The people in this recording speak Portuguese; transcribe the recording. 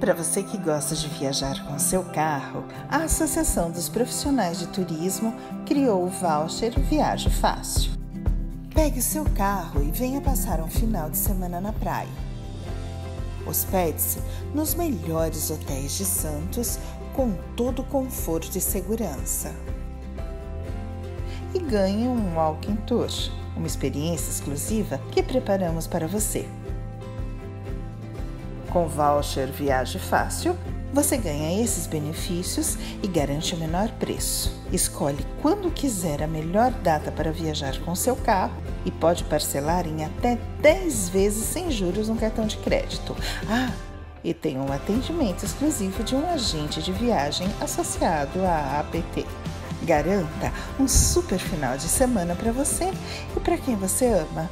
Para você que gosta de viajar com seu carro, a Associação dos Profissionais de Turismo criou o voucher Viaje Fácil. Pegue seu carro e venha passar um final de semana na praia. Hospede-se nos melhores hotéis de Santos com todo o conforto e segurança. E ganhe um walking tour, uma experiência exclusiva que preparamos para você. Com voucher Viagem Fácil, você ganha esses benefícios e garante o menor preço. Escolhe quando quiser a melhor data para viajar com seu carro e pode parcelar em até 10 vezes sem juros no cartão de crédito. Ah, e tem um atendimento exclusivo de um agente de viagem associado à APT. Garanta um super final de semana para você e para quem você ama.